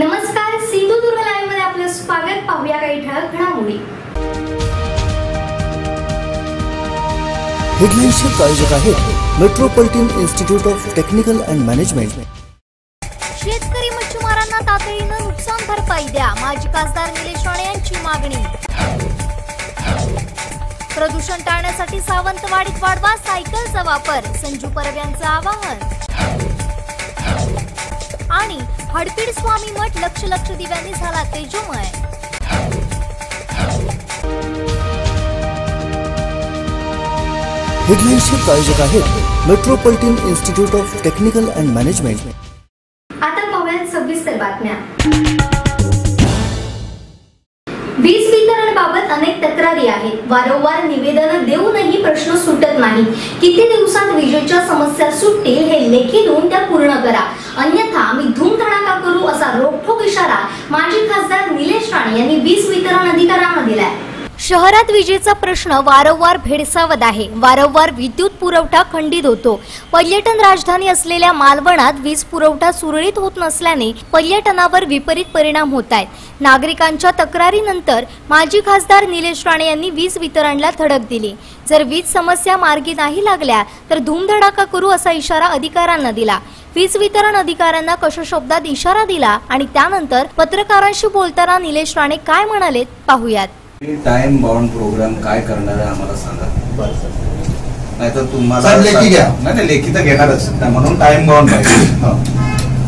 नमस्कार सिंधुदुर्ग लाईव्हमध्ये आपलं स्वागत. पाहूया काही ठळक घडामोडी. हेडलाईन्सचे आहेत Metropolitan Institute of Technical and Management शेतकरी मच्छीमारांना तातडीनं नुकसान भरपाई द्या माजी खासदार निलेश राणे यांची मागणी. प्रदूषण टाळण्यासाठी सावंतवाडीत वाढवा सायकलचा वापर संजू परब यांचं आवाहन. आणि हडपीड स्वामी मठ लक्ष लक्ष दिव्यांनी झाला तेजोमय. हेडलाईन्सचे प्रायोजक आहेत Metropolitan Institute of Technical and Management आता पाहूयात सविस्तर बातम्या. वीज वितरण बाबत अनेक तक्रारी आहेत. वारंवार निवेदन देऊनही प्रश्न सुटत नाही. किती दिवसात विजेच्या समस्या सुटतील हे लेखी देऊन त्या पूर्ण करा. अन्यथा आम्ही धूमधडाका करू असा रोखोक इशारा माजी खासदार निलेश राणे यांनी वीज वितरण अधिकाऱ्यांना दिलाय. शहरात विजेचा प्रश्न वारंवार भेडसावत आहे. वारंवार विद्युत पुरवठा खंडित होतो. पर्यटन राजधानी असलेल्या मालवणात वीज पुरवठा सुरळीत होत नसल्याने पर्यटनावर विपरीत परिणाम होत आहेत. नागरिकांच्या तक्रारीनंतर माजी खासदार निलेश राणे यांनी वीज वितरणला धडक दिली. जर वीज समस्या मार्गी नाही लागल्या तर धूमधडाका करू असा इशारा अधिकाऱ्यांना दिला. वीज वितरण अधिकाऱ्यांना कशा शब्दात इशारा दिला आणि त्यानंतर पत्रकारांशी बोलताना निलेश राणे काय म्हणाले पाहूयात. टाइम बाउंड प्रोग्राम काय करणार आहे आम्हाला सांगा. नाही तर तुम्हाला साहेब, लेखी घ्या. नाही नाही लेखी तर घेणारच. नाही, म्हणून टाइम बाउंड पाहिजे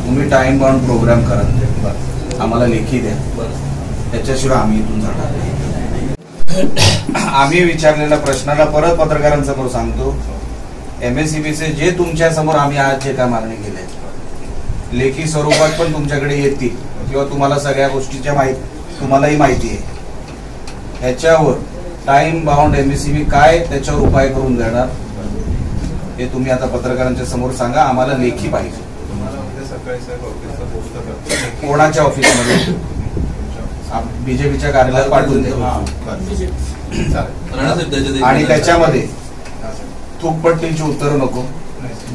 तुम्ही टाइम बाउंड प्रोग्राम करत आम्हाला लेखी द्या. त्याच्याशिवाय आम्ही इथून जाणार नाही. आम्ही विचारलेल्या प्रश्नाला परत पत्रकारांसमोर सांगतो. एमएससीबीचे जे तुमच्यासमोर आम्ही आज जे काय मागणी केले लेखी स्वरूपात पण तुमच्याकडे येतील किंवा तुम्हाला सगळ्या गोष्टीच्या माहिती तुम्हालाही माहिती आहे. ह्याच्यावर टाइम बाउंड एमएससीबी काय त्याच्यावर उपाय करून देणार? हे तुम्ही आता पत्रकारांच्या समोर सांगा. आम्हाला लेखी पाहिजे. कोणाच्या ऑफिसमध्ये? बीजेपीच्या कार्यालयात पाठवून द्या आणि त्याच्यामध्ये थूकपट्टीची उत्तरं नको.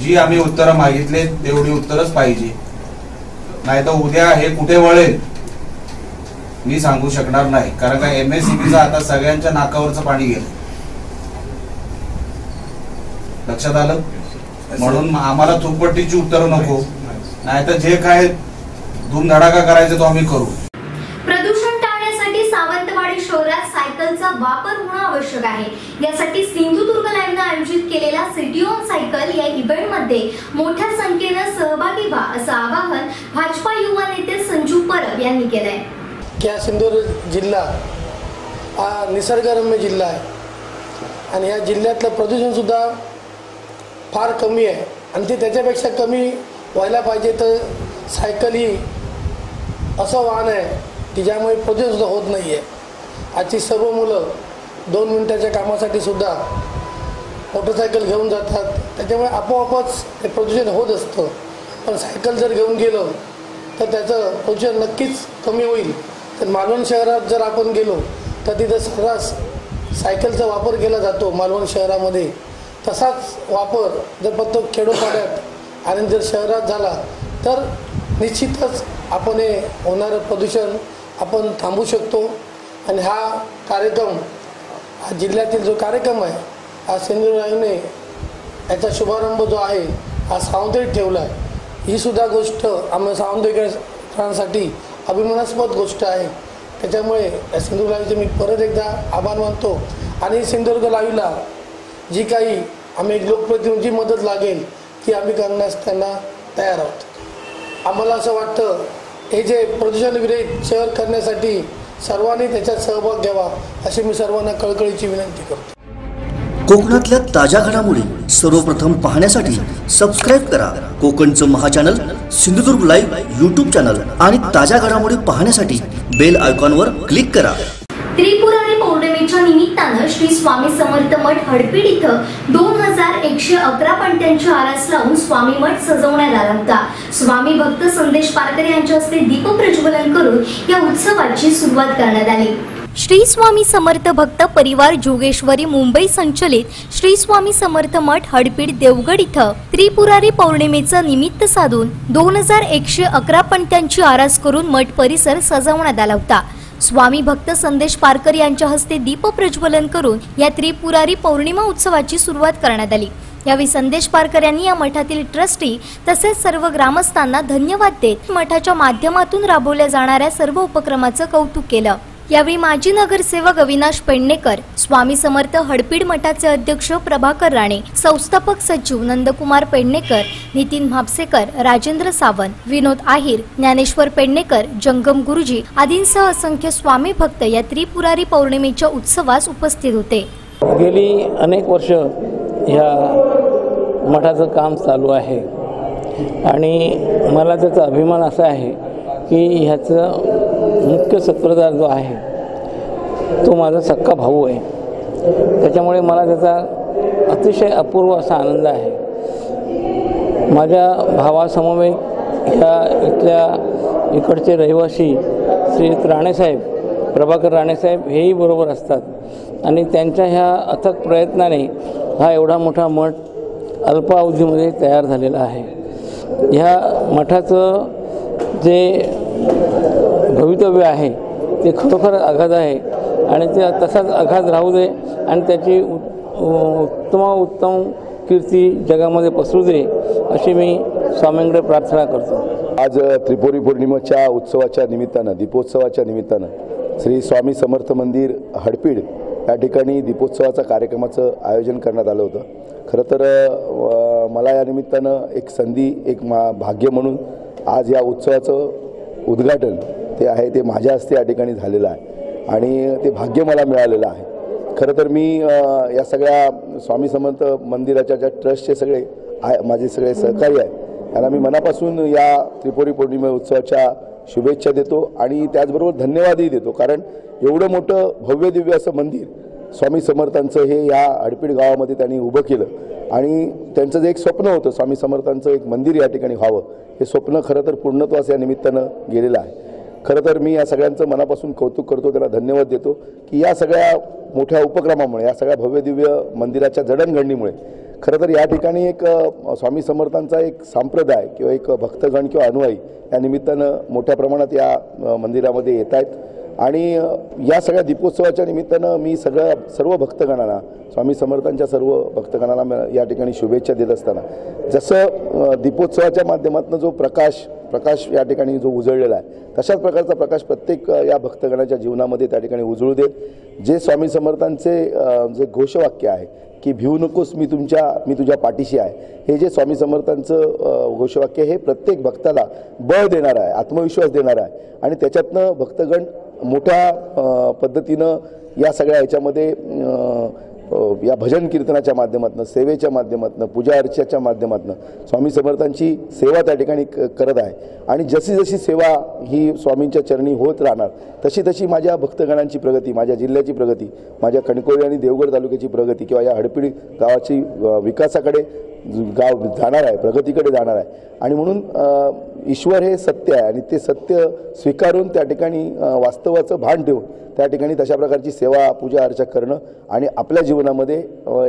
जी आम्ही उत्तरं मागितले तेवढी उत्तरच पाहिजे. नाही तर उद्या हे कुठे वळेल? मी सांगू शकणार नाही. कारण का एमएससीबीचं आता सगळ्यांच्या नाकावरचं पाणी गेलं. लक्षात आलं? म्हणून आम्हाला थुकपट्टीची उत्तरं नको. नाहीतर जे काय धूमधडाका करायचं तो आम्ही करू. प्रदूषण टाळण्यासाठी सावंतवाडी शहरात सायकलचा वापर होणं आवश्यक आहे. यासाठी सिंधुदुर्ग लाईव्हनं आयोजित केलेला सिटी ऑन सायकल या इव्हेंटमध्ये मोठ्या संख्येनं सहभागी व्हा असं आवाहन भाजपा युवा नेते संजू परब यांनी केलंय. की हा सिंधुदुर्ग जिल्हा हा निसर्गरम्य जिल्हा आहे. आणि या जिल्ह्यातलं प्रदूषणसुद्धा फार कमी आहे. आणि ते त्याच्यापेक्षा कमी व्हायला पाहिजे तर सायकल ही असं वाहन आहे की ज्यामुळे प्रदूषणसुद्धा होत नाही आहे. आजची सर्व मुलं दोन मिनटाच्या कामासाठी सुद्धा मोटरसायकल घेऊन जातात. त्याच्यामुळे आपोआपच ते प्रदूषण होत असतं. पण सायकल जर घेऊन गेलं तर त्याचं प्रदूषण नक्कीच कमी होईल. तर मालवण शहरात जर आपण गेलो तर तिथं सर्रास सायकलचा वापर केला जातो मालवण शहरामध्ये. तसाच वापर जर फक्त खेडोपाड्यात आणि जर शहरात झाला तर निश्चितच आपण हे होणारं प्रदूषण आपण थांबू शकतो. आणि हा कार्यक्रम हा जिल्ह्यातील जो कार्यक्रम आहे हा सिंधुदुर्गाने याचा शुभारंभ जो आहे हा सावंतरीत ठेवला आहे. ही सुद्धा गोष्ट आम्ही सावंतरीकरांसाठी अभिमानास्पद गोष्ट आहे. त्याच्यामुळे या सिंधुदुर्ग लाईव्हचे मी परत एकदा आभार मानतो. आणि सिंधुदुर्ग लाईव्हला जी काही आम्ही लोकप्रतिनिधी मदत लागेल ती आम्ही करण्यास त्यांना तयार आहोत. आम्हाला असं वाटतं हे जे प्रदूषणविरहित शहर करण्यासाठी सर्वांनी त्याच्यात सहभाग घ्यावा अशी मी सर्वांना कळकळीची विनंती करतो. कोकणातल्या ताज्या घडामोडी सर्वप्रथम पाहण्यासाठी सबस्क्राईब करा. कोकणचं महाचॅनल सिंधुदुर्ग लाईव्ह यूट्यूब चॅनल आणि ताज्या घडामोडी पाहण्यासाठी बेल आयकॉनवर क्लिक करा. त्रिपुरारी पौर्णिमेच्या निमित्तानं श्री स्वामी समर्थ मठ हडपीड इथं दोन हजार एकशे अकरा पणत्यांची आरास लावून स्वामी मठ सजवण्यात आला होता. स्वामी भक्त संदेश पारकर यांच्या हस्ते दीप प्रज्वलन करून या उत्सवाची सुरुवात करण्यात आली. श्री स्वामी समर्थ भक्त परिवार जोगेश्वरी मुंबई संचलित श्री स्वामी समर्थ मठ हडपीड देवगड इथं त्रिपुरारी पौर्णिमेचं निमित्त साधून दोन हजार एकशे अकरा पणत्यांची आरास करून मठ परिसर सजवण्यात आला होता. स्वामी भक्त संदेश पारकर यांच्या हस्ते दीप प्रज्वलन करून या त्रिपुरारी पौर्णिमा उत्सवाची सुरुवात करण्यात आली. यावेळी संदेश पारकर यांनी या मठातील ट्रस्टी तसेच सर्व ग्रामस्थांना धन्यवाद देत मठाच्या माध्यमातून राबवल्या जाणाऱ्या सर्व उपक्रमाचं कौतुक केलं. यावेळी माजी नगरसेवक अविनाश पेडणेकर स्वामी समर्थ हडपीड मठाचे अध्यक्ष प्रभाकर राणे संस्थापक सचिव नंदकुमार पेडणेकर नितीन म्हापसेकर राजेंद्र सावंत विनोद आहिर ज्ञानेश्वर पेडणेकर जंगम गुरुजी आदींसह असंख्य स्वामी भक्त या त्रिपुरारी पौर्णिमेच्या उत्सवास उपस्थित होते. गेली अनेक वर्ष ह्या मठाचं काम चालू आहे आणि मला त्याचा अभिमान असा आहे की ह्याचं मुख्य सूत्रधार जो आहे तो माझा सक्का भाऊ आहे. त्याच्यामुळे मला त्याचा अतिशय अपूर्व असा आनंद आहे. माझ्या भावासमवेत ह्या इथल्या इकडचे रहिवासी श्री राणेसाहेब प्रभाकर राणेसाहेब हेही बरोबर असतात. आणि त्यांच्या ह्या अथक प्रयत्नाने हा एवढा मोठा मठ अल्पावधीमध्ये तयार झालेला आहे. ह्या मठाचं जे भवितव्य आहे. ते खरोखर आघात आहे. आणि ते तसाच आघात राहू दे आणि त्याची उ- उत्तम उत्तम कीर्ती जगामध्ये पसरू दे अशी मी स्वामींकडे प्रार्थना करतो. आज त्रिपुरी पौर्णिमेच्या उत्सवाच्या निमित्तानं दीपोत्सवाच्या निमित्तानं श्री स्वामी समर्थ मंदिर हडपीड या ठिकाणी दीपोत्सवाचा कार्यक्रमाचं आयोजन करण्यात आलं होतं. खरं तर मला या निमित्तानं एक संधी एक मा भाग्य म्हणून आज या उत्सवाचं उद्घाटन ते आहे ते माझ्या हस्ते या ठिकाणी झालेलं आहे. आणि ते भाग्य मला मिळालेलं आहे. खरं तर मी या सगळ्या स्वामी समर्थ मंदिराच्या ज्या ट्रस्टचे सगळे आहे माझे सगळे सहकारी आहे त्यांना मी मनापासून या त्रिपुरी पौर्णिमे उत्सवाच्या शुभेच्छा देतो आणि त्याचबरोबर धन्यवादही देतो. कारण एवढं मोठं भव्य दिव्य असं मंदिर स्वामी समर्थांचं हे या अडपीड गावामध्ये त्यांनी उभं केलं. आणि त्यांचं जे एक स्वप्न होतं स्वामी समर्थांचं एक मंदिर या ठिकाणी व्हावं हे स्वप्न खरं तर पूर्णत्वास या निमित्तानं गेलेलं आहे. खरं तर मी या सगळ्यांचं मनापासून कौतुक करतो त्याला धन्यवाद देतो की या सगळ्या मोठ्या उपक्रमामुळे या सगळ्या भव्यदिव्य मंदिराच्या जडणघडणीमुळे खरं तर या ठिकाणी एक स्वामी समर्थांचा एक संप्रदाय किंवा एक भक्तगण किंवा अनुयायी या निमित्तानं मोठ्या प्रमाणात या मंदिरामध्ये येत आहेत आणि या सगळ्या दीपोत्सवाच्या निमित्तानं मी सगळ्या सर्व भक्तगणांना स्वामी समर्थांच्या सर्व भक्तगणांना या ठिकाणी शुभेच्छा देत असताना जसं दीपोत्सवाच्या माध्यमातून जो प्रकाश प्रकाश या ठिकाणी जो उजळलेला आहे तशाच प्रकारचा प्रकाश प्रत्येक या भक्तगणाच्या जीवनामध्ये त्या ठिकाणी उजळू देत. जे स्वामी समर्थांचे जे घोषवाक्य आहे की भिवू नकोस मी तुमच्या मी तुझ्या पाठीशी आहे हे जे स्वामी समर्थांचं घोषवाक्य हे प्रत्येक भक्ताला बळ देणार आहे आत्मविश्वास देणार आहे. आणि त्याच्यातनं भक्तगण मोठ्या पद्धतीनं या सगळ्या ह्याच्यामध्ये या भजन कीर्तनाच्या माध्यमातून सेवेच्या माध्यमातून पूजा अर्चेच्या माध्यमातून स्वामी समर्थांची सेवा त्या ठिकाणी क- करत आहे. आणि जशी जशी सेवा ही स्वामींच्या चरणी होत राहणार तशी तशी माझ्या भक्तगणांची प्रगती माझ्या जिल्ह्याची प्रगती माझ्या कणकोळी आणि देवगड तालुक्याची प्रगती किंवा या हडपिडी गावाची विकासाकडे गाव जाणार आहे प्रगतीकडे जाणार आहे. आणि म्हणून ईश्वर हे सत्य आहे आणि ते सत्य स्वीकारून त्या ठिकाणी वास्तवाचं भान ठेवून त्या ठिकाणी तशा प्रकारची सेवा पूजा अर्चा करणं आणि आपल्या जीवनामध्ये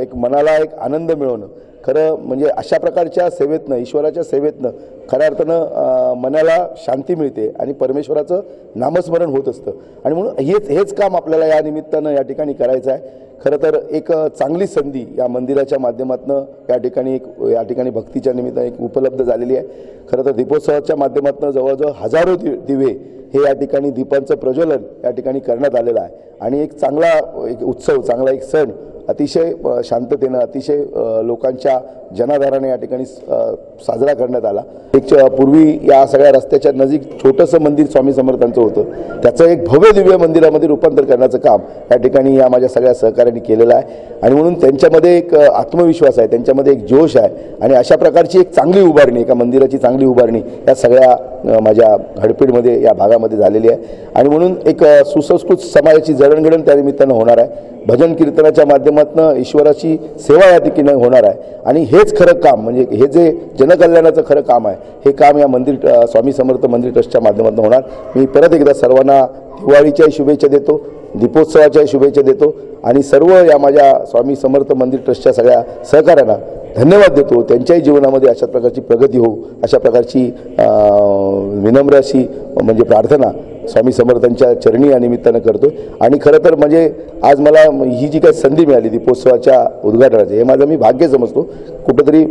एक मनाला एक आनंद मिळवणं. खरं म्हणजे अशा प्रकारच्या सेवेतनं ईश्वराच्या सेवेतनं खऱ्या अर्थानं मनाला शांती मिळते आणि परमेश्वराचं नामस्मरण होत असतं. आणि म्हणून हेच हेच काम आपल्याला या निमित्तानं या ठिकाणी करायचं आहे. खरं तर एक चांगली संधी या मंदिराच्या माध्यमातून या ठिकाणी एक या ठिकाणी भक्तीच्या निमित्ताने एक उपलब्ध झालेली आहे. खरं तर दीपोत्सवाच्या माध्यमातून जवळजवळ हजारो दि दिवे हे या ठिकाणी दीपांचं प्रज्वलन या ठिकाणी करण्यात आलेलं आहे. आणि एक चांगला एक उत्सव चांगला एक सण अतिशय शांततेनं अतिशय लोकांच्या जनाधाराने या ठिकाणी साजरा करण्यात आला. एक पूर्वी या सगळ्या रस्त्याच्या नजीक छोटंसं मंदिर स्वामी समर्थांचं होतं. त्याचं एक भव्य दिव्य मंदिरामध्ये रूपांतर करण्याचं काम या ठिकाणी या माझ्या सगळ्या सहकाऱ्यांनी केलेलं आहे. आणि म्हणून त्यांच्यामध्ये एक आत्मविश्वास आहे त्यांच्यामध्ये एक जोश आहे. आणि अशा प्रकारची एक चांगली उभारणी एका मंदिराची चांगली उभारणी या सगळ्या माझ्या हडपीडमध्ये या भागामध्ये झालेली आहे. आणि म्हणून एक सुसंस्कृत समाजाची जडणघडण त्यानिमित्तानं होणार आहे. भजन कीर्तनाच्या माध्यमातून ईश्वराची सेवा या ठिकाणी होणार आहे. आणि हेच खरं काम म्हणजे हे जे जनकल्याणाचं खरं काम आहे हे काम या मंदिर स्वामी समर्थ मंदिर ट्रस्टच्या माध्यमातून होणार. मी परत एकदा सर्वांना दिवाळीच्याही शुभेच्छा देतो दीपोत्सवाच्या शुभेच्छा देतो आणि सर्व या माझ्या स्वामी समर्थ मंदिर ट्रस्टच्या सगळ्या सहकाऱ्यांना धन्यवाद देतो. त्यांच्याही जीवनामध्ये अशा प्रकारची प्रगती होऊ अशा प्रकारची विनम्र अशी म्हणजे प्रार्थना स्वामी समर्थांच्या चरणी या निमित्तानं करतो आणि खरं तर म्हणजे आज मला ही जी काही संधी मिळाली दीपोत्सवाच्या उद्घाटनाची हे माझं मी भाग्य समजतो. कुठंतरी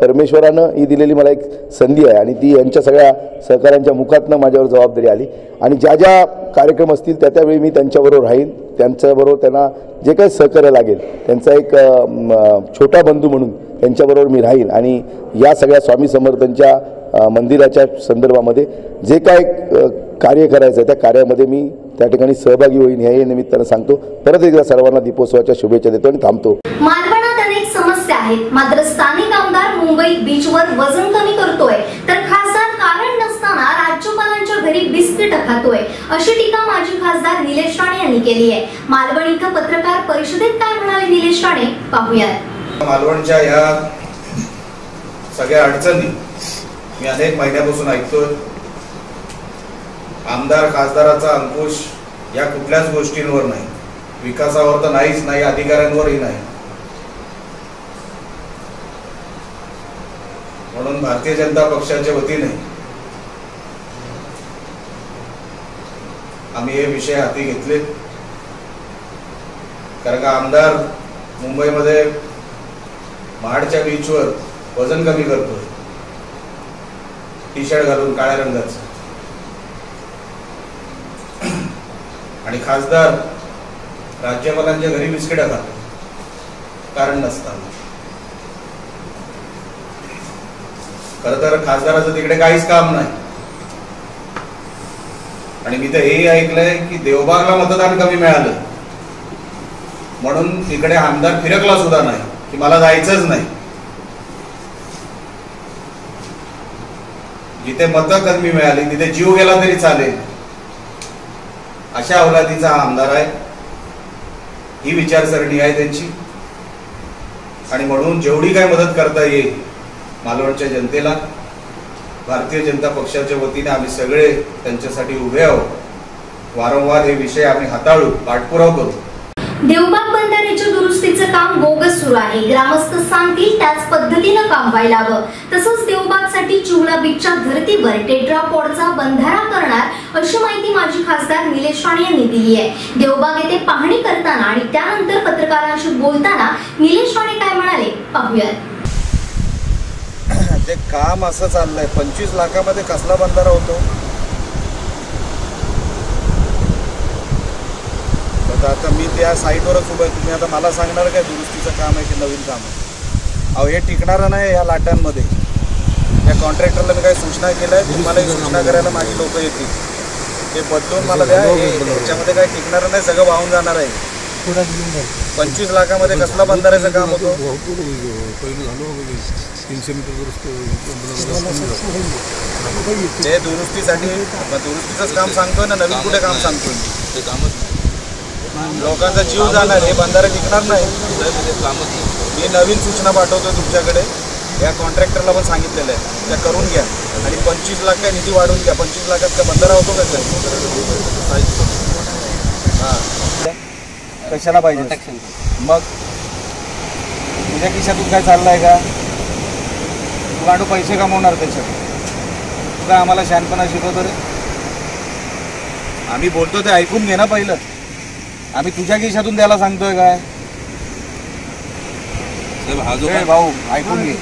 परमेश्वरानं ही दिलेली मला एक संधी आहे आणि ती यांच्या सगळ्या सहकाऱ्यांच्या मुखातनं माझ्यावर जबाबदारी आली. आणि ज्या ज्या कार्यक्रम असतील त्या त्यावेळी मी त्यांच्याबरोबर राहीन त्यांच्याबरोबर त्यांना जे काही सहकार्य लागेल त्यांचा एक छोटा बंधू म्हणून त्यांच्याबरोबर मी राहीन आणि या सगळ्या स्वामी समर्थांच्या मंदिराच्या संदर्भामध्ये जे काय कार्य करायचं आहे त्या कार्यामध्ये मी त्या ठिकाणी सहभागी होईन हे निमित्तानं सांगतो. परत एकदा सर्वांना दीपोत्सवाच्या शुभेच्छा देतो आणि थांबतो. मालवणात अनेक समस्या आहेत. मात्र स्थानिक आमदार मुंबईत बीचवर वजन कमी करतोय. तर खासदार कारण नसताना राज्यपालांच्या घरी बिस्किट खातोय. अशी टीका माजी खासदार निलेश राणे यांनी केली आहे. मालवण इथं पत्रकार परिषदेत काय म्हणाले निलेश राणे? पाहूयात. मालवणच्या या सगळ्या अडचणी मी अनेक महिन्यापासून ऐकतोय. आमदार खासदाराचा अंकुश या कुठल्याच गोष्टींवर नाही. विकासावर तर नाहीच नाही अधिकाऱ्यांवरही नाही. म्हणून भारतीय जनता पक्षाच्या वतीने आम्ही हे विषय हाती घेतले कारण का आमदार मुंबईमध्ये महाडच्या बीचवर वजन कमी करतोय. टी शर्ट घालून काळ्या रंगाचं. आणि खासदार राज्यपालांच्या घरी बिस्किट खातो कारण नसताना. खर तर खासदाराचं तिकडे काहीच काम नाही. आणि मी तर हेही ऐकलंय की देवबागला मतदान कमी मिळालं. म्हणून तिकडे आमदार फिरकला सुद्धा नाही की मला जायचंच नाही. जिथे मतं कमी मिळाली तिथे जीव गेला तरी चालेल. अशा अवलादीचा हा आमदार आहे. ही विचारसरणी आहे त्यांची. आणि म्हणून जेवढी काय मदत करता येईल मालवणच्या जनतेला भारतीय जनता पक्षाच्या वतीने आम्ही सगळे त्यांच्यासाठी उभे आहोत. वारंवार हे विषय आम्ही हाताळू पाठपुराव करू. देवबाग काम बोगस सुरू आहे. ग्रामस्थ सांगतील त्याच पद्धतीनं काम व्हायला हवं. तसंच देवबागसाठी चिवला बीचच्या धर्तीवर टेट्रापॉडचा बंधारा करणार अशी माहिती माजी खासदार निलेश राणे यांनी दिली आहे. देवबाग येथे पाहणी करताना आणि त्यानंतर पत्रकारांशी बोलताना निलेश राणे काय म्हणाले पाहूयात. ते काम असं चाललंय पंचवीस लाखामध्ये कसला बंधारा होतो? तर आता मी त्या साईटवरच उभं आहे. तुम्ही आता मला सांगणार काय दुरुस्तीचं काम आहे की नवीन काम आहे? अहो हे टिकणारं नाही या लाटांमध्ये. या कॉन्ट्रॅक्टरला मी काही सूचना केल्या आहेत. तुम्हाला सूचना करायला माझी लोक येतील. ते बदलून मला द्या. याच्यामध्ये काही टिकणारं नाही. सगळं वाहून जाणार आहे. पंचवीस लाखामध्ये कसला बंधाऱ्याचं काम होतं? ते दुरुस्तीसाठी दुरुस्तीचंच काम सांगतोय ना. नवीन कुठे काम सांगतोय? लोकांचा जीव जाणार हे बंधारे टिकणार नाही मी नवीन सूचना पाठवतोय तुमच्याकडे. या कॉन्ट्रॅक्टरला पण सांगितलेलं आहे. त्या करून घ्या. आणि पंचवीस लाख काय निधी वाढवून घ्या. पंचवीस लाखात का बंधारा होतो का सर? हां. कशाला पाहिजे? मग? तुझ्या खिशातून काय चाललंय का? तू गाडू पैसे कमवणार त्याच्यात. तू काय आम्हाला शहाणपणा शिकवतो रे? आम्ही बोलतो ते ऐकून घे ना पहिलं. आम्ही तुझ्या खिशातून द्यायला सांगतोय काय? ए भाऊ ऐकून घे.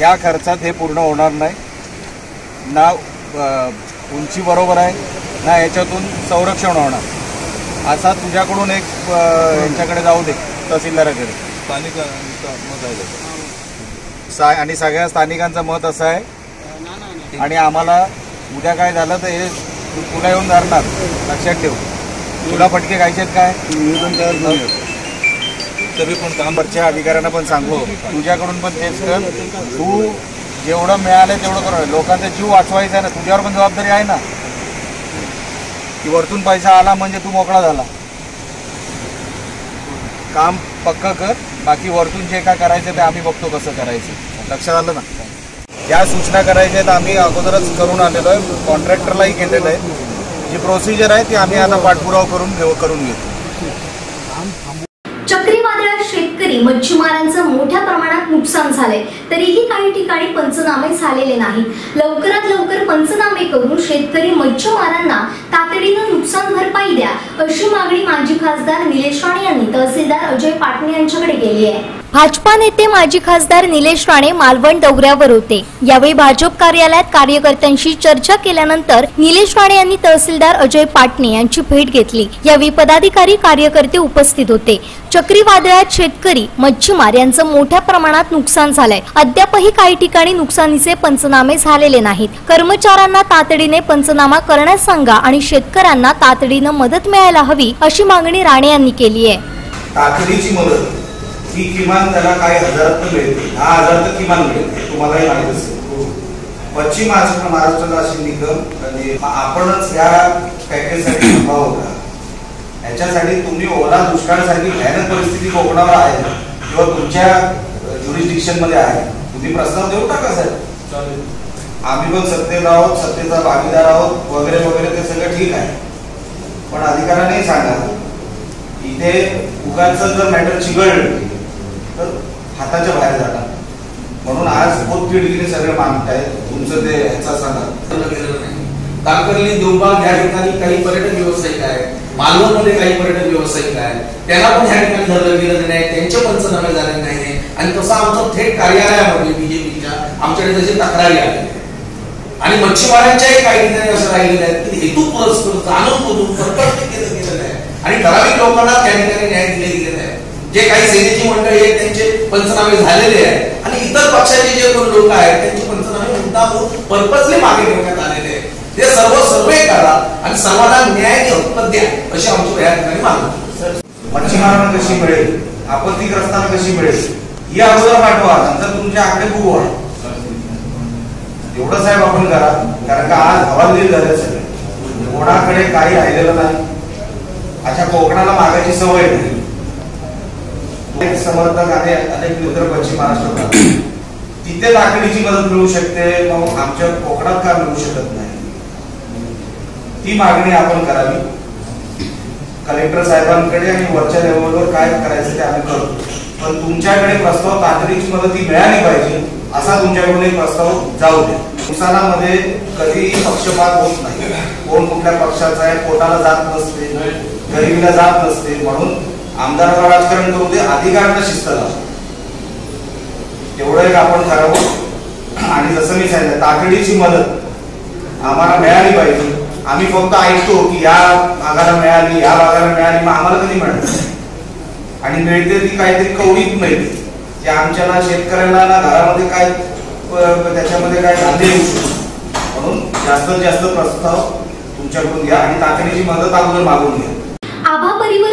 या खर्चात हे पूर्ण होणार नाही. ना अ, उंची बरोबर आहे ना याच्यातून संरक्षण होणार. असा तुझ्याकडून एक अ, यांच्याकडे जाऊ दे तहसीलदाराकडे. स्थानिक मत आहे सा आणि सगळ्या स्थानिकांचं मत असं आहे. आणि आम्हाला उद्या काय झालं तर हे तू- तुला येऊन धरणार. लक्षात ठेव. तुला फटके खायचे आहेत काय? निवेदन तयार तरी पण काम वरच्या अधिकाऱ्यांना पण सांगू. तुझ्याकडून पण तेच कर. तू जेवढं मिळालं तेवढं कर. लोकांचा जीव वाचवायचा आहे ना. तुझ्यावर पण जबाबदारी आहे ना. की वरतून पैसा आला म्हणजे तू मोकळा झाला. काम पक्क कर. बाकी वरतून जे काय करायचं ते आम्ही बघतो कसं करायचं. लक्षात आलं ना? या सूचना करायच्या आहेत आम्ही अगोदरच करून आलेलो आहे. कॉन्ट्रॅक्टरलाही केलेलं आहे. जी प्रोसिजर आहे ती आम्ही आता पाठपुरावा करून घेऊ करून घेतो चक्रीवादळात शेतकरी मच्छीमारांचं मोठ्या प्रमाणात नुकसान झालंय. तरीही काही ठिकाणी पंचनामे झालेले नाही. लवकरात लवकर पंचनामे करून शेतकरी मच्छीमारांना तातडीनं नुकसान भरपाई द्या अशी मागणी माजी खासदार निलेश राणे यांनी तहसीलदार अजय पाटणे यांच्याकडे केली आहे. भाजपा नेते माजी खासदार निलेश राणे मालवण दौऱ्यावर होते. यावेळी भाजप कार्यालयात कार्यकर्त्यांशी चर्चा केल्यानंतर निलेश राणे यांनी तहसीलदार अजय पाटणे यांची भेट घेतली. यावेळी पदाधिकारी कार्यकर्ते उपस्थित होते. चक्रीवादळात शेतकरी मच्छीमार यांचं मोठ्या प्रमाणात नुकसान झालंय. अद्यापही काही ठिकाणी नुकसानीचे पंचनामे झालेले नाहीत. कर्मचाऱ्यांना तातडीने पंचनामा करण्यास सांगा आणि शेतकऱ्यांना तातडीनं मदत मिळायला हवी अशी मागणी राणे यांनी केली आहे. ही किमान त्याला काही हजारात तर मिळते दहा हजार तर किमान मिळते तुम्हालाही माहीत असेल. पश्चिम महाराष्ट्र महाराष्ट्रात अशी म्हणजे आपणच या पॅकेजसाठी उभा होता. याच्यासाठी तुम्ही ओला दुष्काळासारखी भयानक परिस्थिती कोकणावर आहे. किंवा तुमच्या ज्युरिस्डिक्शनमध्ये आहे. तुम्ही प्रस्ताव देऊ टाका साहेब. आम्ही पण सत्तेत आहोत सत्तेचा भागीदार आहोत वगैरे वगैरे ते सगळं ठीक आहे. पण अधिकाऱ्याने सांगा इथे उगाचं जर मॅटर चिघळलं हाताच्या बाहेर जाणार म्हणून आज पोतपिढीने सगळे मागतायत तुमचं ते ह्याचा सांगा. तारकर्ली देवबाग या ठिकाणी काही पर्यटन व्यावसायिक आहेत. मालवणमध्ये काही पर्यटन व्यावसायिक आहेत. त्यांना पण ह्या ठिकाणी धरलं गेलं नाही. त्यांचे पंचनामे झाले नाही आणि तसं आमचं थेट कार्यालयामध्ये बीजेपीच्या आमच्याकडे त्याची तक्रारी आली. आणि मच्छीमारांच्याही काही ठिकाणी असं राहिलेलं आहे की हेतू पुरस्कृत जाणून बुजून केलं गेलेलं आहे. आणि ठराविक लोकांना त्या ठिकाणी न्याय दिले जे काही सेनेची मंडळी आहेत त्यांचे पंचनामे झालेले आहेत. आणि इतर पक्षाचे जे कोण लोक आहेत त्यांचे पंचनामे मुद्दा पर्पजली मागे ठेवण्यात आलेले आहेत. ते सर्व सर्वे करा आणि सर्वांना न्याय आणि हक्क द्या अशी आमची या ठिकाणी मागणी मच्छीमारांना कशी मिळेल? आपत्तीग्रस्तांना कशी मिळेल? ही अगोदर पाठवा नंतर तुमचे आकडे बघू एवढं साहेब आपण करा कारण का आज हवालदिल झाले सगळे. कोणाकडे काही राहिलेलं नाही. अशा कोकणाला मागायची सवय नाही. समर्थक आणि अनेक मित्र पश्चिम महाराष्ट्रात तिथे लाकडीची मदत मिळू शकते मग आमच्या कोकणात का मिळू शकत नाही? ती मागणी आपण करावी. कलेक्टर साहेबांकडे आणि वरच्या लेवलवर काय करायचं ते आम्ही करतो. पण तुमच्याकडे प्रस्ताव तातडीची मदत ही मिळाली पाहिजे असा तुमच्याकडून एक प्रस्ताव जाऊ द्या. नुकसानामध्ये कधीही पक्षपात होत नाही. कोण कुठल्या पक्षाचा आहे पोटाला जात नसते गरिबीला जात नसते म्हणून आमदाराचं राजकारण करू दे अधिकाऱ्यांना शिस्त लावा. एवढं एक आपण ठरवू. आणि जसं मी सांगितलं तातडीची मदत आम्हाला मिळाली पाहिजे. आम्ही फक्त ऐकतो की या भागाला मिळाली या भागाला मिळाली मग आम्हाला कधी मिळणार? आणि मिळते ती काहीतरी कवडीत मिळते. जे आमच्या ना शेतकऱ्यांना ना घरामध्ये काय त्याच्यामध्ये काय धान्य येऊ शकतो म्हणून जास्तीत जास्त प्रस्ताव तुमच्याकडून घ्या आणि तातडीची मदत अगोदर मागून घ्या. आभा परिवर्तन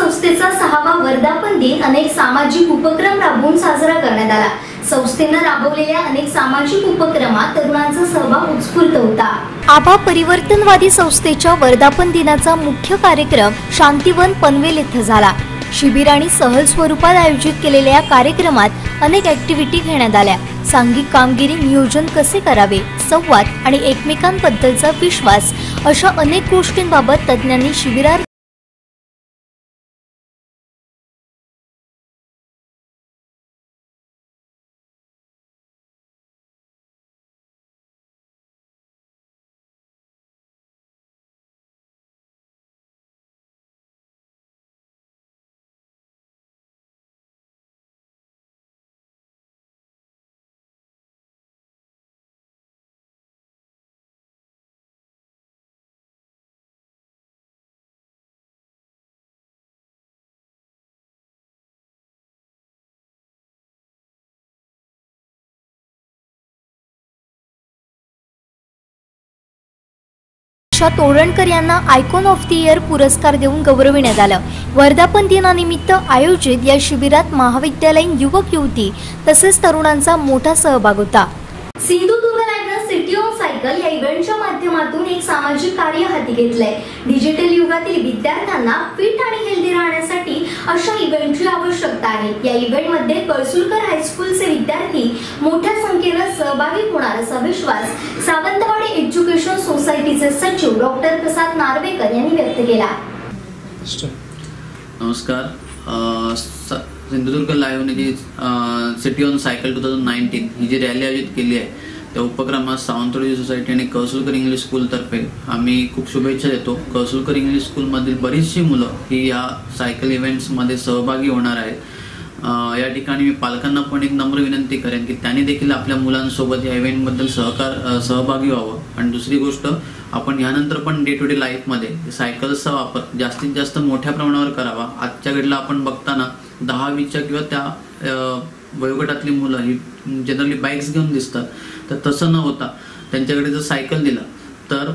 संस्थेचा सहावा वर्धापन दिन अनेक सामाजिक उपक्रम राबवून साजरा करण्यात आला. संस्थेनं राबवलेल्या अनेक सामाजिक उपक्रमात तरुणांचा सहभाग उत्स्फूर्त होता. आभा परिवर्तनवादी संस्थेच्या वर्धापन दिनाचा मुख्य कार्यक्रम शांतीवन पनवेल येथे झाला. शिबिर आणि सहल स्वरूपात आयोजित केलेल्या या कार्यक्रमात अनेक ऍक्टिव्हिटी घेण्यात आल्या. सांघिक कामगिरी नियोजन कसे करावे संवाद आणि एकमेकांबद्दलचा विश्वास अशा अनेक गोष्टींबाबत तज्ज्ञांनी शिबिरात उषा तोरणकर यांना आयकॉन ऑफ द इयर पुरस्कार देऊन गौरविण्यात आलं. वर्धापन दिनानिमित्त आयोजित या शिबिरात महाविद्यालयीन युवक युवती तसेच तरुणांचा मोठा सहभाग होता. सिंधुदुर्ग सिटी ऑन सायकल या इव्हेंटच्या माध्यमातून एक सामाजिक कार्य हाती घेतलंय. डिजिटल युगातील विद्यार्थ्यांना फिट आणि हेल्दी राहण्यासाठी अशा इव्हेंटची आवश्यकता आहे. या इव्हेंटमध्ये कळसुलकर हायस्कूलचे विद्यार्थी मोठ्या संख्येनं सहभागी होणार असा विश्वास सावंतवाडी एज्युकेशन सोसायटीचे सचिव डॉक्टर प्रसाद नार्वेकर यांनी व्यक्त केला. नमस्कार. Sindhudurg live city on cycle two thousand nineteen ही जी रॅली आयोजित केली आहे त्या उपक्रमात सावंतवाडी सोसायटी आणि कौसुलकर इंग्लिश स्कूलतर्फे आम्ही खूप शुभेच्छा देतो. कौसुलकर इंग्लिश स्कूलमधील बरीचशी मुलं ही या सायकल इव्हेंट्समध्ये सहभागी होणार आहेत. या ठिकाणी मी पालकांना पण एक नम्र विनंती करेन की त्यांनी देखील आपल्या मुलांसोबत या इव्हेंटबद्दल सहकार सहभागी व्हावं. आणि दुसरी गोष्ट आपण यानंतर पण डे टू डे लाईफमध्ये सायकल्सचा वापर जास्तीत जास्त मोठ्या प्रमाणावर करावा. आजच्या घडीला आपण बघताना दहावीच्या किंवा त्या वयोगटातली मुलं ही जनरली बाईक्स घेऊन दिसतात. तर तसं न होता त्यांच्याकडे जर सायकल दिलं तर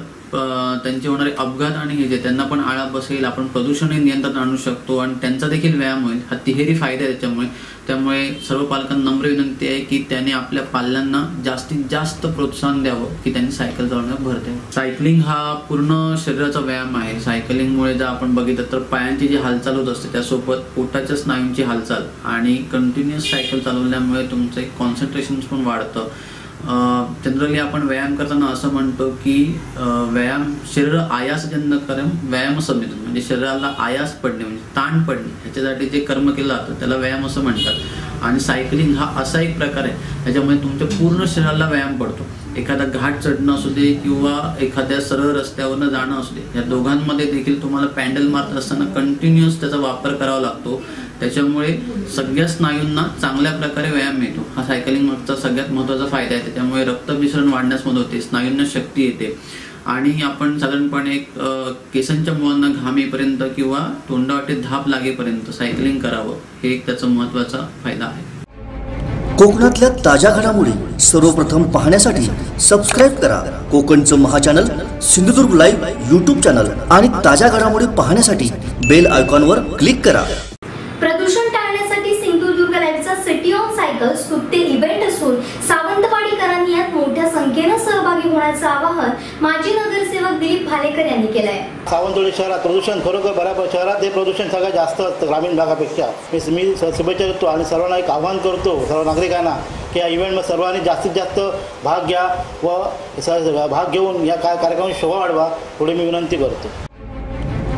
त्यांचे होणारे अपघात आणि हे जे त्यांना पण आळा बसेल आपण प्रदूषणही नियंत्रण आणू शकतो आणि त्यांचा देखील व्यायाम होईल हा तिहेरी फायदा आहे त्याच्यामुळे. त्यामुळे सर्व पालकांना नम्र विनंती आहे की त्याने आपल्या पाल्यांना जास्तीत जास्त प्रोत्साहन द्यावं की त्यांनी सायकल चालवण्यात भर द्यावं. सायकलिंग हा पूर्ण शरीराचा व्यायाम आहे. सायकलिंगमुळे जर आपण बघितलं तर पायांची जी हालचाल होत असते त्यासोबत पोटाच्या स्नायूंची हालचाल आणि कंटिन्युअस सायकल चालवल्यामुळे तुमचं एक कॉन्सन्ट्रेशन पण वाढतं. जनरली आपण व्यायाम करताना असं म्हणतो की व्यायाम शरीर आयासजन्य कर्म व्यायाम समिती म्हणजे शरीराला आयास पडणे म्हणजे ताण पडणे ह्याच्यासाठी जे कर्म केलं जातं त्याला व्यायाम असं म्हणतात. आणि सायकलिंग हा असा एक प्रकार आहे त्याच्यामुळे तुमच्या पूर्ण शरीराला व्यायाम पडतो. एखादा घाट चढणं असू दे किंवा एखाद्या सरळ रस्त्यावरनं जाणं असू दे या दोघांमध्ये देखील तुम्हाला पॅन्डल मारत असताना कंटिन्युअस त्याचा वापर करावा लागतो. त्याच्यामुळे सगळ्या स्नायूंना चांगल्या प्रकारे व्यायाम मिळतो. हा सायकलिंग मागचा सगळ्यात महत्त्वाचा फायदा आहे. त्याच्यामुळे रक्तमिश्रण वाढण्यास मदत होते स्नायूंना शक्ती येते. आणि आपण साधारणपणे एक केसांच्या मुळांना घाम येईपर्यंत किंवा तोंडावाटे धाप लागेपर्यंत सायकलिंग करावं हे एक त्याचा महत्त्वाचा फायदा आहे. कोकणातल्या ताज्या घडामोडी सर्वप्रथम पाहण्यासाठी सबस्क्राईब करा. कोकणचं महाचॅनल सिंधुदुर्ग लाईव्ह यूट्यूब चॅनल आणि ताज्या घडामोडी पाहण्यासाठी बेल आयकॉनवर क्लिक करा. प्रदूषण टाळण्यासाठी सिंधुदुर्ग लाईव्हचा सिटी ऑन सायकल स्तुत्य इव्हेंट असून सावंतवाडीकरांनी यात मोठ्या संख्येनं सहभागी होण्याचं आवाहन माजी दिलीप भालेकर यांनी केलंय. सावंतवाडी शहरात प्रदूषण खरोखर बऱ्यापैकी शहरात हे प्रदूषण सगळ्यात जास्त असतं ग्रामीण भागापेक्षा. मी शुभेच्छा देतो आणि सर्वांना एक आव्हान करतो सर्व नागरिकांना की या इव्हेंटमध्ये सर्वांनी जास्तीत जास्त भाग घ्या व भाग घेऊन या का कार्यक्रमाची शोभा वाढवा पुढे मी विनंती करतो.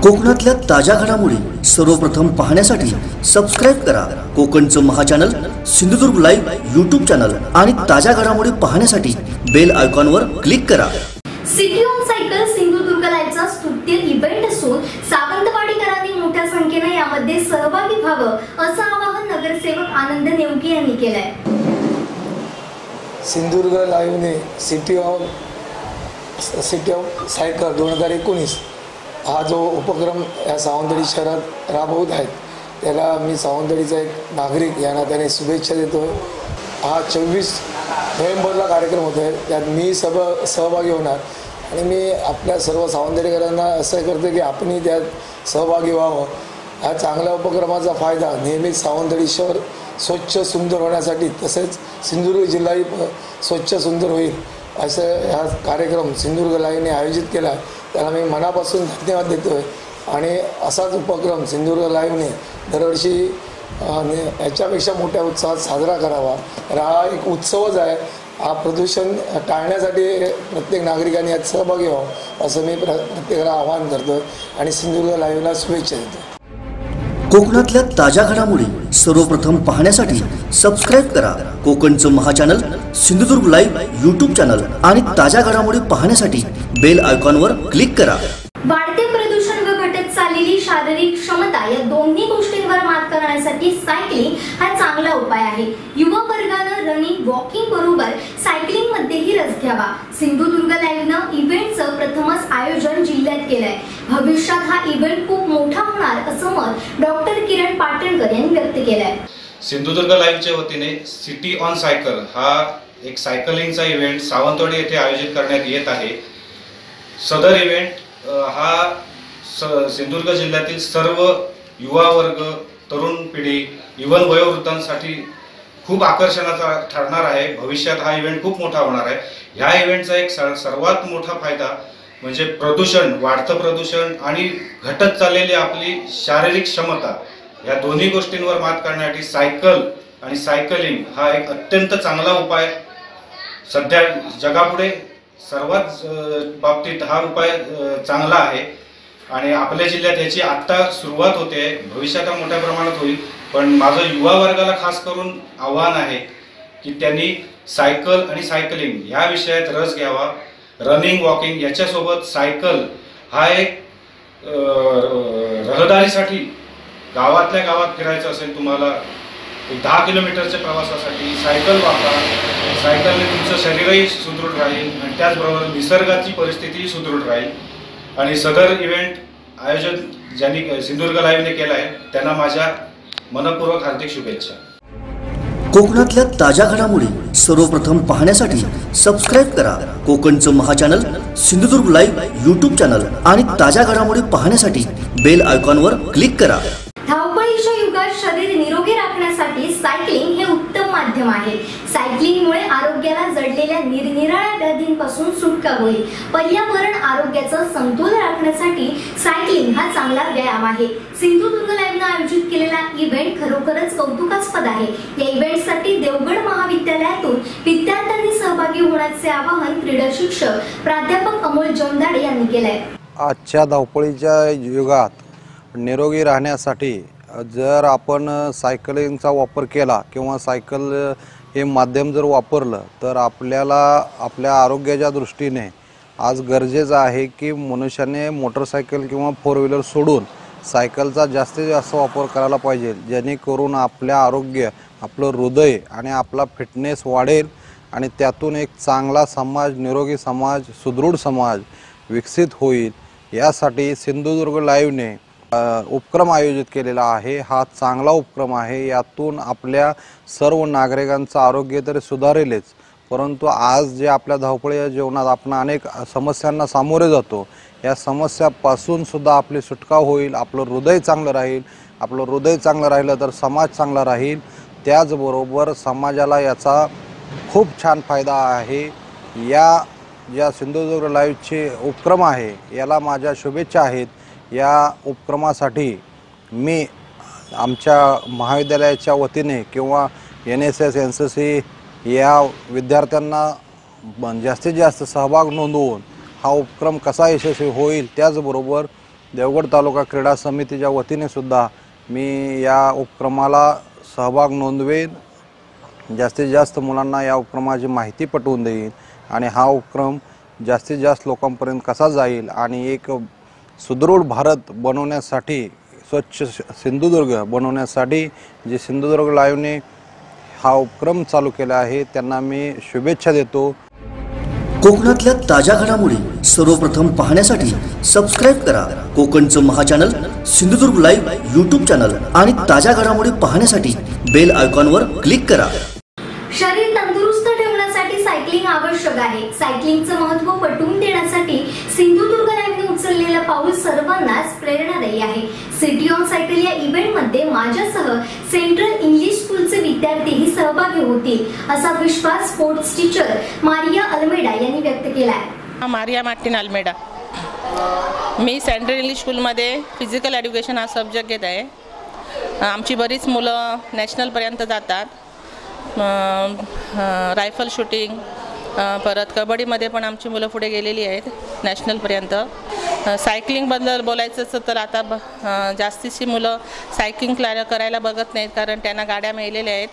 कोकणातल्या ताज्या घडामोडी सर्वप्रथम पाहण्यासाठी सबस्क्राईब करा कोकणचं महाचॅनल सिंधुदुर्ग लाईव्ह यूट्यूब चॅनल आणि ताज्या घडामोडी पाहण्यासाठी बेल आयकॉनवर क्लिक करा. सिटी ऑन सिंधुदुर्ग लाईव्हचा स्तुत्य इव्हेंट असून सावंतवाडीकरांनी मोठ्या संख्येनं यामध्ये सहभागी व्हावं असं आवाहन नगरसेवक आनंद नेमके यांनी केलंय. Sindhudurg लाईव्हने city of city of cycle दोन हजार एकोणीस हा जो उपक्रम या सावंतवाडी शहरात राबवत आहेत त्याला मी सावंतवाडीचा एक नागरिक या नात्याने शुभेच्छा देतो हा चोवीस नोव्हेंबरला कार्यक्रम होतो आहे त्यात मी सब सहभागी होणार. आणि मी आपल्या सर्व सावंतडेकरांना असं करतो की आपणही त्यात सहभागी व्हावं. ह्या चांगल्या उपक्रमाचा फायदा नेहमीच सावंतवाडी शहर स्वच्छ सुंदर होण्यासाठी तसेच सिंधुदुर्ग जिल्हाही प- स्वच्छ सुंदर होईल असं हा कार्यक्रम सिंधुदुर्ग लाईने आयोजित केला आहे. त्याला मी मनापासून धन्यवाद देतो आहे आणि असाच उपक्रम सिंधुदुर्ग लाईव्हने दरवर्षी ने- याच्यापेक्षा मोठ्या उत्साहात साजरा करावा. तर हा एक उत्सवच आहे. हा प्रदूषण टाळण्यासाठी प्रत्येक नागरिकांनी यात सहभागी व्हावं असं मी प्र प्रत्येकाला आवाहन करतो आणि सिंधुदुर्ग लाईव्हला शुभेच्छा देतो. कोकणातल्या ताज्या घडामोडी सर्वप्रथम पाहण्यासाठी सबस्क्राईब करा कोकणचं महाचॅनल सिंधुदुर्ग लाईव्ह यूट्यूब चॅनल आणि ताज्या घडामोडी पाहण्यासाठी बेल आयकॉनवर क्लिक करा. वाढते प्रदूषण व घटत चाललेली शारीरिक क्षमता या दोन्ही मात करण्यासाठी सायकलिंग हा चांगला उपाय आहे. युवा वर्गानं रनिंग वॉकिंग बरोबर सायकलिंग मध्येही रस घ्यावा. सिंधुदुर्ग लाईव्हनं इव्हेंटचं प्रथमच आयोजन जिल्ह्यात केलंय. भविष्यात हा इव्हेंट खूप मोठा होणार असं मत डॉक्टर किरण पाटणकर यांनी व्यक्त केलंय. सिंधुदुर्ग लाईव्हच्या वतीने सिटी ऑन सायकल हा एक सायकलिंगचा इव्हेंट सावंतवाडी येथे आयोजित करण्यात येत आहे. सदर इव्हेंट हा स सिंधुदुर्ग जिल्ह्यातील सर्व युवा वर्ग तरुण पिढी इवन वयोवृद्धांसाठी खूप आकर्षणाचा ठरणार आहे. भविष्यात हा इव्हेंट खूप मोठा होणार आहे. ह्या इव्हेंटचा एक स सर्वात मोठा फायदा म्हणजे प्रदूषण वाढतं प्रदूषण आणि घटत चाललेली आपली शारीरिक क्षमता. या दोन्ही गोष्टींवर मात करण्यासाठी सायकल आणि सायकलिंग हा एक अत्यंत चांगला उपाय सध्या जगापुढे सर्वात बाबतीत हा उपाय चांगला आहे. आणि आपल्या जिल्ह्यात याची आत्ता सुरुवात होते. भविष्यात हा मोठ्या प्रमाणात होईल. पण माझं युवा वर्गाला खास करून आव्हान आहे की त्यांनी सायकल आणि सायकलिंग या विषयात रस घ्यावा. रनिंग वॉकिंग याच्यासोबत सायकल हा एक रहदारीसाठी गावातल्या गावात फिरायचं असेल तुम्हाला दहा किलोमीटरच्या प्रवासासाठी सायकल वापरा. सायकलने तुमचं शरीरही सुदृढ राहील आणि त्याचबरोबर निसर्गाची परिस्थितीही सुदृढ राहील. आणि सदर इव्हेंट आयोजन ज्यांनी सिंधुदुर्ग लाईव्हने केला आहे त्यांना माझ्या मनपूर्वक हार्दिक शुभेच्छा. कोकणातल्या ताज्या घडामोडी सर्वप्रथम पाहण्यासाठी सबस्क्राईब करा कोकणचं महाचॅनल सिंधुदुर्ग लाईव्ह यूट्यूब चॅनल आणि ताज्या घडामोडी पाहण्यासाठी बेल आयकॉनवर क्लिक करा. धावपळीच्या युगात शरीर निरोगी राखण्यासाठी सायकलिंग हे उत्तम माध्यम आहे. सायकलिंगमुळे आरोग्याला जडलेल्या निरनिराळ्या व्याधींपासून सुटका होईल. पर्यावरण आरोग्याचं समतोल राखण्यासाठी सायकलिंग हा चांगला व्यायाम आहे. सिंधुदुर्ग लाईव्हनं आयोजित केलेला इव्हेंट खरोखरच कौतुकास्पद आहे. या इव्हेंटसाठी देवगड महाविद्यालयातून विद्यार्थ्यांनी सहभागी होण्याचे आवाहन क्रीडा शिक्षक प्राध्यापक अमोल जोंदाडे यांनी केलंय. आजच्या धावपळीच्या युगात निरोगी राहण्यासाठी जर आपण सायकलिंगचा वापर केला किंवा सायकल हे माध्यम जर वापरलं तर आपल्याला आपल्या आरोग्याच्या दृष्टीने आज गरजेचं आहे की मनुष्याने मोटरसायकल किंवा फोर व्हीलर सोडून सायकलचा जास्तीत जास्त वापर करायला पाहिजे जेणेकरून आपल्या आरोग्य आपलं हृदय आणि आपला फिटनेस वाढेल आणि त्यातून एक चांगला समाज निरोगी समाज सुदृढ समाज विकसित होईल. यासाठी सिंधुदुर्ग लाईव्हने उपक्रम आयोजित केलेला आहे. हा चांगला उपक्रम आहे. यातून आपल्या सर्व नागरिकांचं आरोग्य तरी सुधारेलच. परंतु आज जे आपल्या धावपळीच्या जीवनात आपण अनेक समस्यांना सामोरे जातो या समस्यापासून सुद्धा आपली सुटका होईल आपलं हृदय चांगलं राहील. आपलं हृदय चांगलं राहिलं तर समाज चांगला राहील. त्याचबरोबर समाजाला याचा खूप छान फायदा आहे. या ज्या सिंधुदुर्ग लाईव्हचे उपक्रम आहे. याला माझ्या शुभेच्छा आहेत. या उपक्रमासाठी मी आमच्या महाविद्यालयाच्या वतीने किंवा N S S N C C या विद्यार्थ्यांना जास्तीत जास्त सहभाग नोंदवून हा उपक्रम कसा यशस्वी होईल त्याचबरोबर देवगड तालुका क्रीडा समितीच्या वतीने सुद्धा मी या उपक्रमाला सहभाग नोंदवेन. जास्तीत जास्त मुलांना या उपक्रमाची माहिती पटवून देईन आणि हा उपक्रम जास्तीत जास्त लोकांपर्यंत कसा जाईल आणि एक सुदृढ भारत बनवण्यासाठी स्वच्छ सिंधुदुर्ग बनवण्यासाठी जे सिंधुदुर्ग लाईव्हने हा उपक्रम चालू केला आहे त्यांना मी शुभेच्छा देतो. कोकणातल्या ताज्या घडामोडी सर्वप्रथम पाहण्यासाठी सबस्क्राईब करा. कोकणचं महाचॅनल सिंधुदुर्ग लाईव्ह यूट्यूब चॅनल आणि ताज्या घडामोडी पाहण्यासाठी बेल आयकॉनवर क्लिक करा. शरीर तंदुरुस्त ठेवण्यासाठी सायकलिंग आवश्यक आहे. सायकलिंगचं महत्त्व पटवून देण्यासाठी सिंधुदुर्ग उचललेलं पाऊल सर्वांनाच प्रेरणादायी आहे. सिटी ऑन सायकल या इव्हेंटमध्ये माझ्यासह सेंट्रल इंग्लिश स्कूलचे विद्यार्थीही सहभागी होतील असा विश्वास स्पोर्ट्स टीचर मारिया अल्मेडा यांनी व्यक्त केलाय. Maria Martin Almeida. मी सेंट्रल इंग्लिश स्कूलमध्ये फिजिकल एज्युकेशन हा सब्जेक्ट घेत आहे. आमची बरीच मुलं नॅशनलपर्यंत जातात. रायफल शूटिंग परत कबड्डीमध्ये पण आमची मुलं पुढे गेलेली आहेत नॅशनलपर्यंत सायकलिंगबद्दल बोलायचं असं तर आता ब जास्तीशी जास्तीची मुलं सायकलिंग क्ला करायला बघत नाहीत कारण त्यांना गाड्या मिळालेल्या आहेत.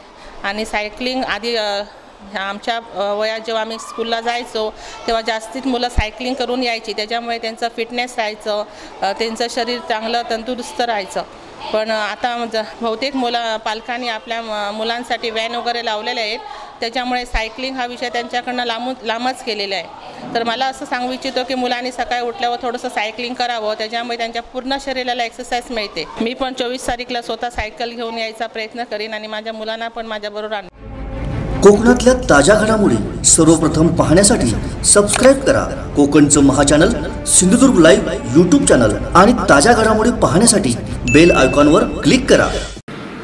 आणि सायकलिंग आधी आमच्या वयात जेव्हा आम्ही स्कूलला जायचो तेव्हा जास्तीत मुलं सायकलिंग करून यायची. त्याच्यामुळे त्यांचं फिटनेस राहायचं त्यांचं शरीर चांगलं तंदुरुस्त राहायचं. पण आता ज- बहुतेक मुलं पालकांनी आपल्या मुलांसाठी व्हॅन वगैरे लावलेल्या आहेत. त्याच्यामुळे सायकलिंग हा विषय त्यांच्याकडनं लांबून लांबच केलेला आहे. तर मला असं सांगू इच्छितो की मुलांनी सकाळी उठल्यावर थोडंसं सायकलिंग करावं. त्याच्यामुळे त्यांच्या पूर्ण शरीराला एक्सरसाइज मिळते. मी पण चोवीस तारीखला स्वतः सायकल घेऊन यायचा प्रयत्न करीन आणि माझ्या मुलांना पण माझ्याबरोबर आण. कोकणातल्या ताज्या घडामोडी सर्वप्रथम पाहण्यासाठी सबस्क्राईब करा कोकणचं महाचॅनल सिंधुदुर्ग लाईव्ह यूट्यूब चॅनल आणि ताज्या घडामोडी पाहण्यासाठी बेल आयकॉनवर क्लिक करा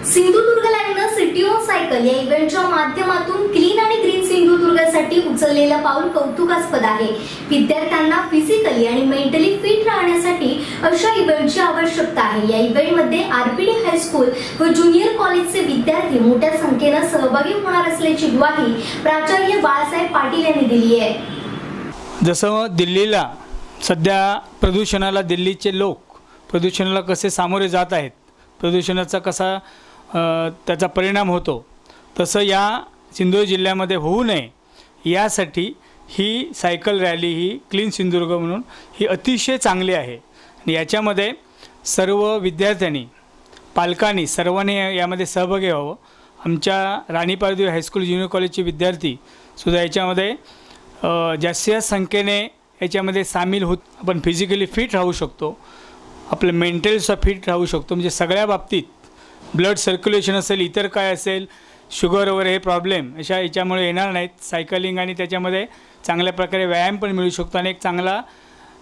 सिंधुदुर्ग लाईव्हनं सिटी ऑन सायकल या इव्हेंटच्या माध्यमातून क्लीन आणि ग्रीन सिंधुदुर्गासाठी उचललेलं पाऊल कौतुकास्पद आहे. विद्यार्थ्यांना फिजिकली आणि मेंटली फिट राहण्यासाठी अशा इव्हेंटची आवश्यकता आहे. या इव्हेंटमध्ये आरपीडी हायस्कूल व ज्युनियर कॉलेजचे विद्यार्थी मोठ्या संख्येनं सहभागी होणार असल्याची ग्वाही प्राचार्य बाळासाहेब पाटील यांनी दिली आहे. जसं दिल्लीला सध्या प्रदूषणाला दिल्लीचे लोक प्रदूषणाला कसे सामोरे जात आहेत प्रदूषणाचा कसा त्याचा परिणाम होतो तसं या सिंधुदुर्ग जिल्ह्यामध्ये होऊ नये यासाठी ही सायकल रॅली ही क्लीन सिंधुदुर्ग म्हणून ही अतिशय चांगली आहे. आणि याच्यामध्ये सर्व विद्यार्थ्यांनी पालकांनी सर्वांनी यामध्ये सहभागी व्हावं. आमच्या राणी पारदेव हायस्कूल ज्युनियर कॉलेजचे विद्यार्थी सुद्धा याच्यामध्ये जास्तीत जास्त संख्येने याच्यामध्ये सामील होत आपण फिजिकली फिट राहू शकतो. आपलं मेंटलसुद्धा फिट राहू शकतो. म्हणजे सगळ्या बाबतीत ब्लड सर्क्युलेशन असेल इतर काय असेल शुगर वगैरे हे प्रॉब्लेम अशा याच्यामुळे येणार नाहीत. सायकलिंग आणि त्याच्यामध्ये चांगल्या प्रकारे व्यायाम पण मिळू शकतो आणि एक चांगला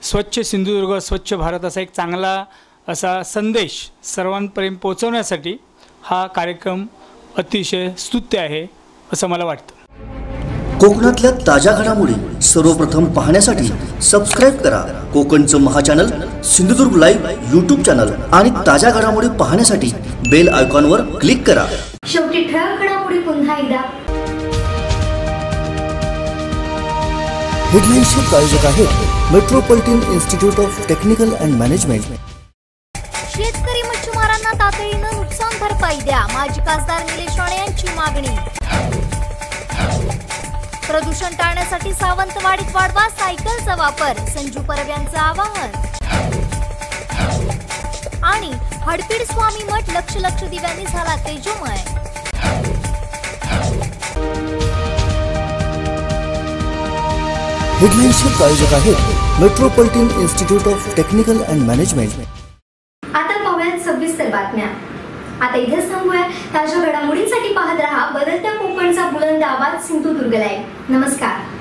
स्वच्छ सिंधुदुर्ग स्वच्छ भारत असा एक चांगला असा संदेश सर्वांपर्यंत पोहोचवण्यासाठी हा कार्यक्रम अतिशय स्तुत्य आहे असं मला वाटतं. कोकणातल्या ताज्या घडामोडी सर्वप्रथम पाहण्यासाठी सबस्क्राईब करा कोकणचं महाचॅनल सिंधुदुर्ग लाईव्ह यूट्यूब चॅनल आणि ताज्या घडामोडी पाहण्यासाठी बेल आयकॉनवर क्लिक करा. पुन्हा एकदा. हेडलाईन्सचे प्रायोजक आहेत Metropolitan Institute of Technical and Management शेतकरी मच्छीमारांना तातडीनं नुकसान भरपाई द्या माजी खासदार निलेश राणे यांची मागणी. प्रदूषण टाळण्यासाठी सावंतवाडीत वाढवा सायकलचा वापर संजू परब यांचं आवाहन. आणि हडपीड स्वामी मठ लक्ष लक्ष दिव्यांनी झाला तेजोमय. हेडलाईन्सचे प्रायोजक आहेत Metropolitan Institute of Technical and Management आता पाहूयात सविस्तर बातम्या. आता इथेच थांबूया. ताज्या घडामोडींसाठी पाहत रहा बदलत्या कोकणचा बुलंद आवाज सिंधुदुर्ग नमस्कार.